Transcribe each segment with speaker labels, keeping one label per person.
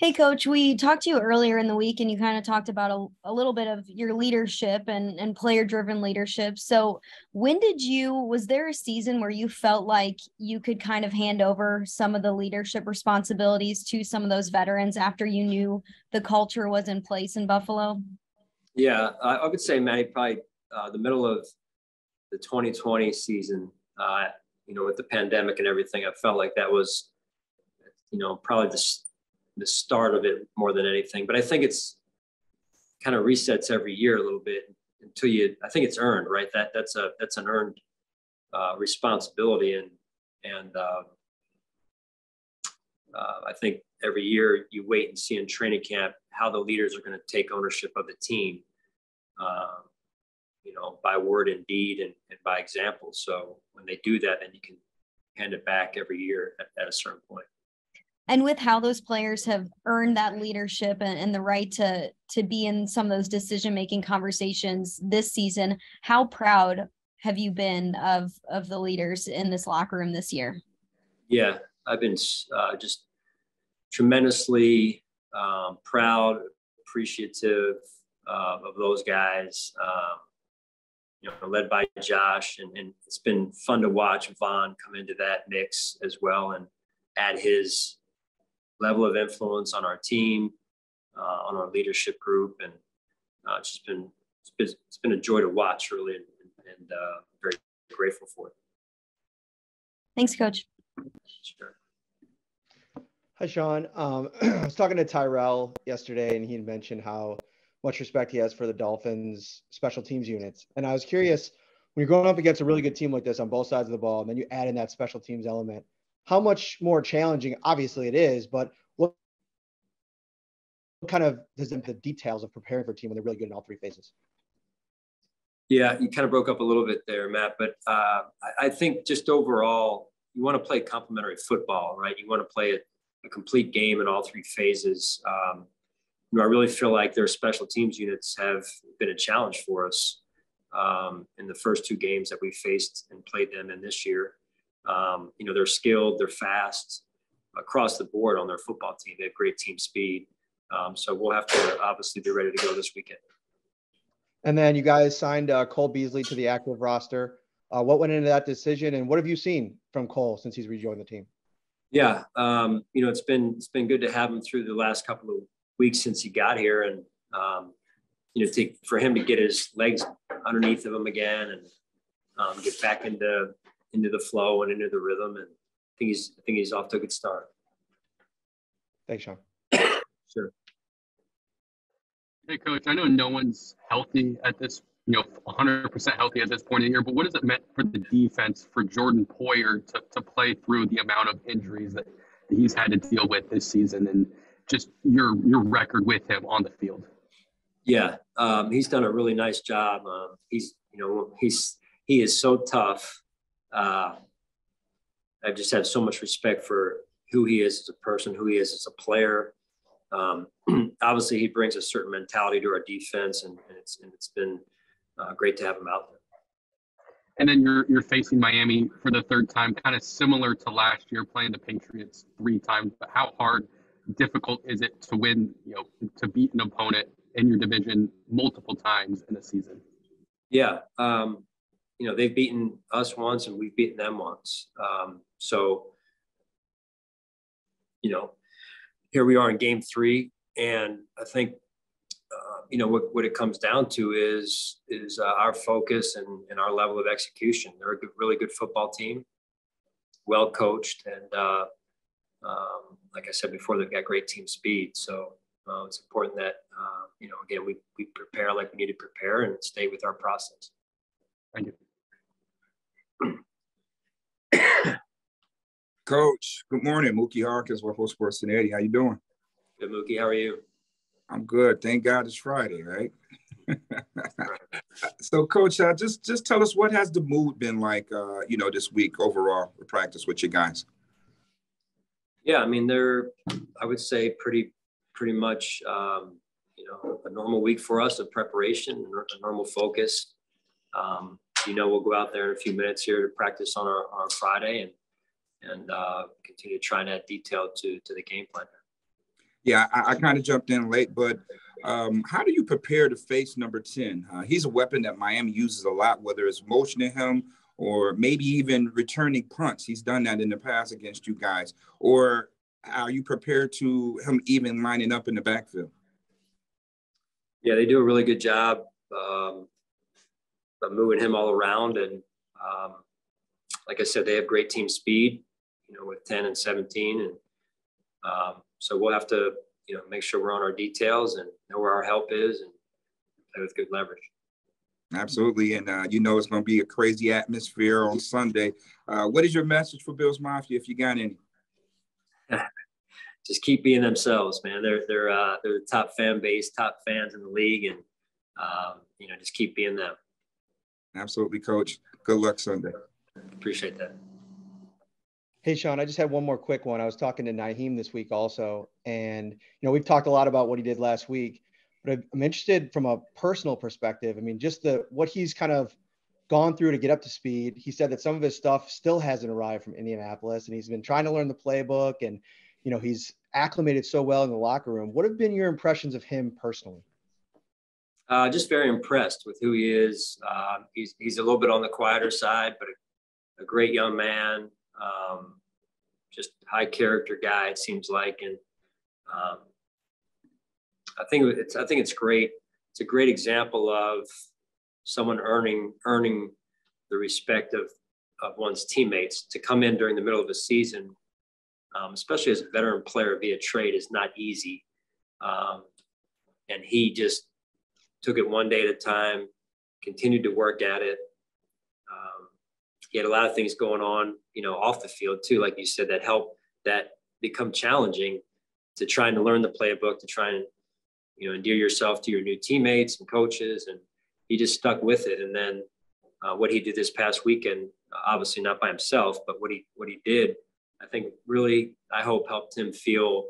Speaker 1: Hey, coach, we talked to you earlier in the week and you kind of talked about a, a little bit of your leadership and, and player driven leadership. So, when did you, was there a season where you felt like you could kind of hand over some of the leadership responsibilities to some of those veterans after you knew the culture was in place in Buffalo?
Speaker 2: Yeah, I would say, Manny, probably uh, the middle of the 2020 season, uh, you know, with the pandemic and everything, I felt like that was, you know, probably the the start of it more than anything. But I think it's kind of resets every year a little bit until you. I think it's earned, right? That that's a that's an earned uh, responsibility, and and uh, uh, I think every year you wait and see in training camp how the leaders are going to take ownership of the team. Um, you know, by word and deed and, and by example. So when they do that, then you can hand it back every year at, at a certain point
Speaker 1: and with how those players have earned that leadership and, and the right to to be in some of those decision making conversations this season how proud have you been of of the leaders in this locker room this year?
Speaker 2: Yeah i've been uh, just tremendously um, proud appreciative uh, of those guys um, you know led by josh and, and it's been fun to watch Von come into that mix as well and add his level of influence on our team, uh, on our leadership group, and uh, it's just been it's, been it's been a joy to watch, really, and, and uh, very grateful for it.
Speaker 1: Thanks, Coach.
Speaker 2: Sure.
Speaker 3: Hi, Sean. Um, I was talking to Tyrell yesterday, and he mentioned how much respect he has for the Dolphins special teams units. And I was curious when you're going up against a really good team like this on both sides of the ball, and then you add in that special teams element how much more challenging obviously it is but what kind of does the details of preparing for a team when they're really good in all three phases?
Speaker 2: Yeah you kind of broke up a little bit there matt but uh, I, think just overall you want to play complementary football right? You want to play a, a complete game in all three phases. Um, you know, I really feel like their special teams units have been a challenge for us um, in the first two games that we faced and played them in this year. Um, you know, they're skilled, they're fast across the board on their football team. They have great team speed. Um, so we'll have to obviously be ready to go this weekend.
Speaker 3: And then you guys signed uh, Cole Beasley to the active roster. Uh, what went into that decision, and what have you seen from Cole since he's rejoined the team?
Speaker 2: Yeah, um, you know, it's been it's been good to have him through the last couple of weeks since he got here, and um, you know, to, for him to get his legs underneath of him again and um, get back into into the flow and into the rhythm. And I think he's I think he's off to a good start.
Speaker 3: Thanks, Sean.
Speaker 2: sure.
Speaker 4: Hey, coach. I know no one's healthy at this, you know, 100% healthy at this point in the year. But what has it meant for the defense for Jordan Poyer to to play through the amount of injuries that he's had to deal with this season, and just your your record with him on the field?
Speaker 2: Yeah, um, he's done a really nice job. Um, he's you know he's he is so tough uh, I just have so much respect for who he is as a person, who he is as a player. Um, obviously, he brings a certain mentality to our defense, and, and it's and it's been uh, great to have him out there.
Speaker 4: And then you're you're facing Miami for the third time, kind of similar to last year, playing the Patriots three times. But how hard, difficult is it to win? You know, to beat an opponent in your division multiple times in a season?
Speaker 2: Yeah, um, you know they've beaten us once and we've beaten them once. Um, so you know here we are in game three, and I think uh, you know what, what it comes down to is is uh, our focus and, and our level of execution. They're a good, really good football team, well coached, and uh, um, like I said before, they've got great team speed. So uh, it's important that uh, you know again we we prepare like we need to prepare and stay with our process.
Speaker 4: Thank you.
Speaker 5: Coach, good morning. Mookie Harkins, Waffle Sports Cincinnati. How you doing?
Speaker 2: Good, Mookie. How are you?
Speaker 5: I'm good. Thank God it's Friday, right? so, Coach, uh, just just tell us what has the mood been like, uh, you know, this week overall for practice with you guys?
Speaker 2: Yeah, I mean, they're, I would say, pretty pretty much, um, you know, a normal week for us of preparation, a normal focus. Um, you know, we'll go out there in a few minutes here to practice on our, on Friday and and uh, continue to try and add detail to to the game plan.
Speaker 5: Yeah, I, I kind of jumped in late, but um, how do you prepare to face number 10? Uh, he's a weapon that Miami uses a lot, whether it's motioning him or maybe even returning punts. He's done that in the past against you guys. Or are you prepared to him even lining up in the backfield?
Speaker 2: Yeah, they do a really good job um, of moving him all around. And um, like I said, they have great team speed, you know, with 10 and 17. And um, so we'll have to, you know, make sure we're on our details and know where our help is and play with good leverage.
Speaker 5: Absolutely. And uh, you know it's going to be a crazy atmosphere on Sunday. Uh, what is your message for Bills Mafia if you got any?
Speaker 2: Just keep being themselves, man. They're they're uh, they're the top fan base, top fans in the league, and um, you know just keep being them.
Speaker 5: Absolutely, Coach. Good luck Sunday.
Speaker 2: Appreciate that.
Speaker 3: Hey, Sean, I just had one more quick one. I was talking to Nyheim this week also, and you know we've talked a lot about what he did last week, but I'm interested from a personal perspective. I mean, just the what he's kind of gone through to get up to speed. He said that some of his stuff still hasn't arrived from Indianapolis, and he's been trying to learn the playbook, and you know he's acclimated so well in the locker room. What have been your impressions of him personally?
Speaker 2: Uh, just very impressed with who he is. Uh, he's he's a little bit on the quieter side, but a, a great young man um, just high character guy. It seems like, and um, I think it's I think it's great. It's a great example of someone earning earning the respect of of one's teammates to come in during the middle of a season, um, especially as a veteran player via trade, is not easy. Um, and he just took it one day at a time, continued to work at it, he had a lot of things going on, you know, off the field too, like you said, that help that become challenging to trying to learn the playbook, to try and, you know, endear yourself to your new teammates and coaches. And he just stuck with it. And then uh, what he did this past weekend, obviously not by himself, but what he what he did, I think really, I hope helped him feel,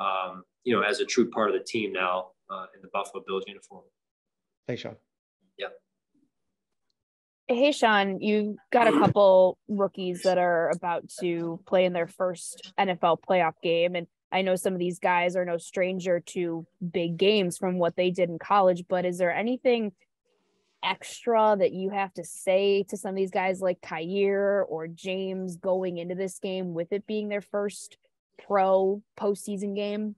Speaker 2: um, you know, as a true part of the team now uh, in the Buffalo Bills uniform.
Speaker 3: Thanks, Sean.
Speaker 6: Hey, Sean, you've got a couple rookies that are about to play in their first NFL playoff game. And I know some of these guys are no stranger to big games from what they did in college, but is there anything extra that you have to say to some of these guys like Kaiir or James going into this game with it being their first pro postseason game?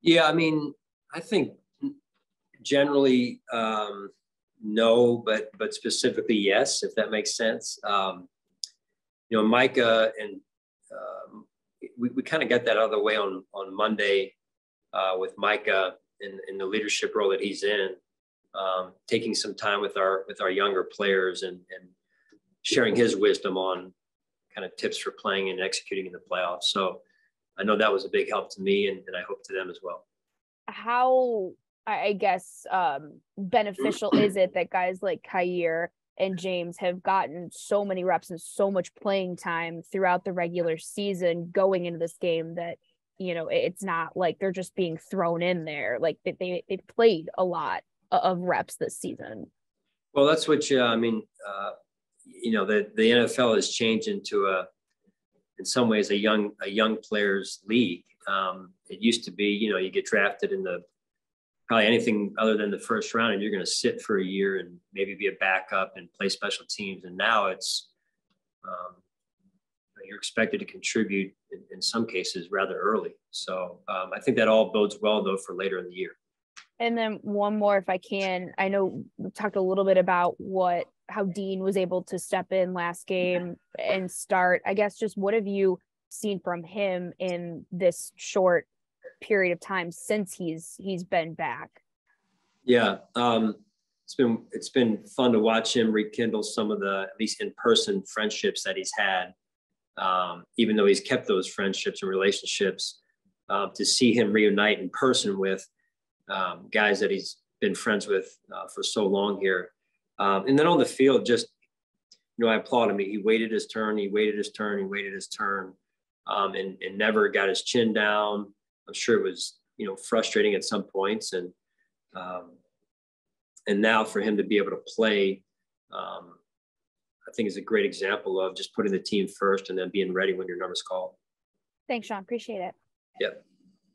Speaker 2: Yeah, I mean, I think generally, um, no, but but specifically yes, if that makes sense. Um, you know, Micah and um, we, we kind of got that out of the way on on Monday uh, with Micah in, in the leadership role that he's in, um, taking some time with our with our younger players and and sharing his wisdom on kind of tips for playing and executing in the playoffs. So I know that was a big help to me, and, and I hope to them as well.
Speaker 6: How I guess um, beneficial is it that guys like Kaiir and James have gotten so many reps and so much playing time throughout the regular season going into this game that you know it's not like they're just being thrown in there like they they, they played a lot of reps this season.
Speaker 2: Well, that's what you, I mean. Uh, you know, the the NFL has changed into a, in some ways, a young a young players league. Um, it used to be, you know, you get drafted in the probably anything other than the first round and you're going to sit for a year and maybe be a backup and play special teams. And now it's um, you're expected to contribute in, in, some cases rather early. So um, i think that all bodes well though for later in the year.
Speaker 6: And then one more if i can. I know we talked a little bit about what how dean was able to step in last game and start. I guess just what have you seen from him in this short period of time since he's he's been back.
Speaker 2: Yeah, um, it's been it's been fun to watch him rekindle some of the at least in person friendships that he's had. Um, even though he's kept those friendships and relationships, um, to see him reunite in person with um, guys that he's been friends with uh, for so long here, um, and then on the field, just you know, I applaud him. He waited his turn. He waited his turn. He waited his turn, um, and and never got his chin down. I'm sure it was, you know, frustrating at some points. And, um, and now for him to be able to play, um, I think is a great example of just putting the team first and then being ready when your number's called.
Speaker 6: Thanks, Sean. Appreciate it.
Speaker 2: Yep.